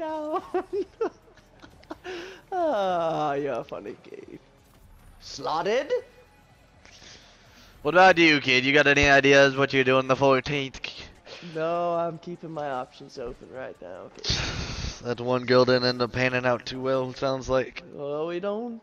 down. Ah, you're a funny kid. Slotted? What about you, kid? You got any ideas what you're doing the 14th? No, I'm keeping my options open right now. Okay. That one girl didn't end up panning out too well, sounds like. Well, we don't